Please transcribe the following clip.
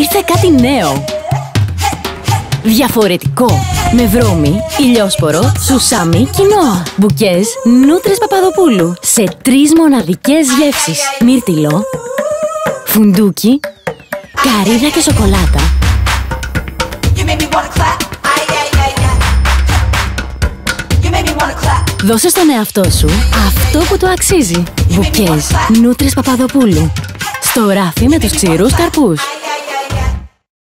ήρθε κάτι νέο. Διαφορετικό. Με βρώμη, ηλιόσπορο, σουσάμι, κοινόα. μπουκές Νούτρες Παπαδοπούλου. Σε τρεις μοναδικές γεύσεις. Μύρτιλο, φουντούκι, καρύδα και σοκολάτα. Δώσε στον εαυτό σου αυτό που το αξίζει. Μπουκές Νούτρες Παπαδοπούλου. Στο ράφι με τους ξηρού καρπούς.